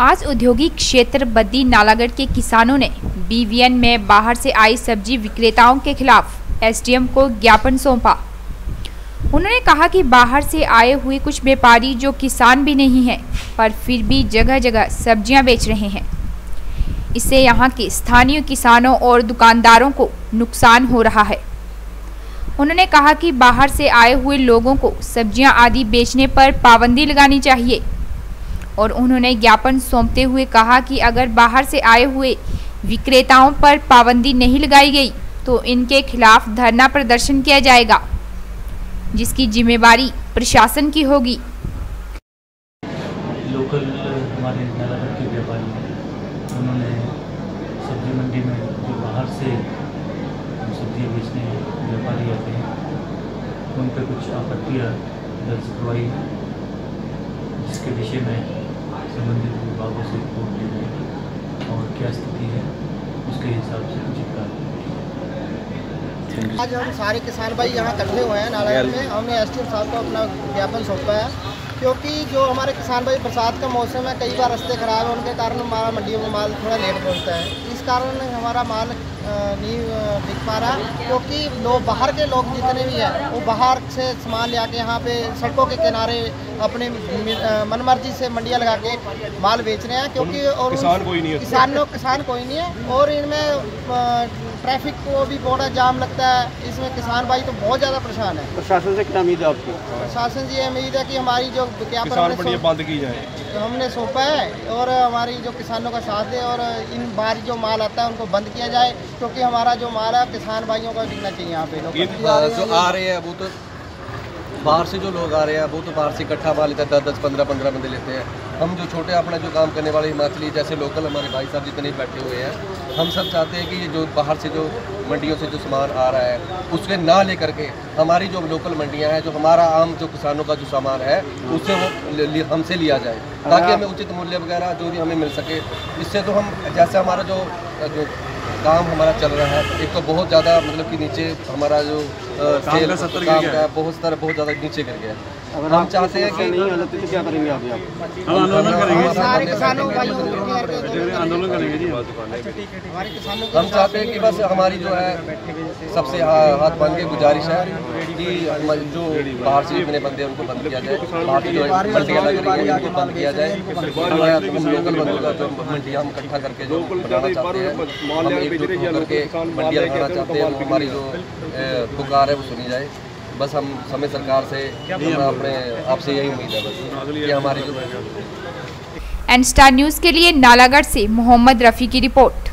आज औद्योगिक क्षेत्र बद्दी नालागढ़ के किसानों ने बीवीएन में बाहर से आई सब्ज़ी विक्रेताओं के खिलाफ एसडीएम को ज्ञापन सौंपा। उन्होंने कहा कि बाहर से आए हुए कुछ व्यापारी जो किसान भी नहीं हैं, पर फिर भी जगह जगह सब्ज़ियाँ बेच रहे हैं। इससे यहाँ के स्थानीय किसानों और दुकानदारों को नुकसान हो रहा है। उन्होंने कहा कि बाहर से आए हुए लोगों को सब्ज़ियाँ आदि बेचने पर पाबंदी लगानी चाहिए। और उन्होंने ज्ञापन सौंपते हुए कहा कि अगर बाहर से आए हुए विक्रेताओं पर पाबंदी नहीं लगाई गई तो इनके खिलाफ धरना प्रदर्शन किया जाएगा, जिसकी जिम्मेवारी प्रशासन की होगी। लोकल, हमारे नालागढ़ के व्यापारी, उन्होंने सब्ज़ी मंडी में जो बाहर से सब्ज़ियाँ बेचने व्यापारी आते हैं, उन पर कुछ आपत्तियाँ दर्ज करवाई, जिसके विषय में संबंधित विभागों से रिपोर्ट ली जाएगी और क्या स्थिति है उसके हिसाब से उचित कार्रवाई आज हम सारे किसान भाई यहाँ इकट्ठे हुए हैं नारायण में। हमने एस टी साहब को अपना ज्ञापन सौंपा है क्योंकि जो हमारे किसान भाई बरसात का मौसम है कई बार रास्ते ख़राब है उनके कारण हमारा मंडियों में माल थोड़ा लेट पहुँचता है। इस कारण हमारा माल नहीं बिक पा रहा क्योंकि लोग बाहर के लोग जितने भी हैं वो बाहर से सामान ले आके यहाँ पे सड़कों के किनारे अपने मनमर्जी से मंडियाँ लगा के माल बेच रहे हैं क्योंकि और किसान कोई नहीं है। किसानों किसान कोई नहीं है और इनमें ट्रैफ़िक को भी बहुत जाम लगता है इसमें किसान भाई तो बहुत ज़्यादा परेशान है। प्रशासन से क्या उम्मीद है आपकी? प्रशासन से ये उम्मीद है कि हमारी जो क्या बंद की जाए। हमने सौंपा है और हमारी जो किसानों का साथ दे और इन बाहर जो माल आता है उनको बंद किया जाए क्योंकि हमारा जो माल है किसान भाइयों का बिकना चाहिए यहाँ पे? लोग जो आ रहे हैं वो तो बाहर से जो लोग आ रहे हैं वो तो बाहर से इकट्ठा माल लेते हैं दस दस पंद्रह पंद्रह बंदे लेते हैं। हम जो छोटे अपना जो काम करने वाले हिमाचली जैसे लोकल हमारे भाई साहब जितने बैठे हुए हैं हम सब चाहते हैं कि ये जो बाहर से जो मंडियों से जो सामान आ रहा है उसके ना लेकर के हमारी जो लोकल मंडियाँ हैं, जो हमारा आम जो किसानों का जो सामान है उससे वो हमसे लिया जाए, ताकि हमें उचित मूल्य वगैरह जो भी हमें मिल सके। इससे तो हम, जैसे हमारा जो जो काम हमारा चल रहा है, एक तो बहुत ज़्यादा मतलब कि नीचे हमारा जो सेल काम का बहुत स्तर बहुत ज़्यादा नीचे कर गया अगर हम चाहते हैं कि नहीं हालत तो क्या करेंगे आप? हम आंदोलन करेंगे। सारे किसानों आंदोलन करेंगे जी। हम चाहते हैं कि बस हमारी जो है सबसे हाथ बाँध के गुजारिश है कि जो बाहर से जितने बंदे हैं उनको बंद किया जाए। बाहर की जो मंडियाँ लग रही हैं उनको बंद किया जाए। लोकल बंदों का जो मंडियाँ हम इकट्ठा करके जो बनाना चाहते हैं हम एकजुट होकर के मंडियाँ लगाना चाहते हैं हमारी जो पुकार है वो सुनी जाए। बस हम समय सरकार से अपने आपसे यही उम्मीद है बस। ये हमारी एन एंड स्टार न्यूज़ के लिए नालागढ़ से मोहम्मद रफ़ी की रिपोर्ट।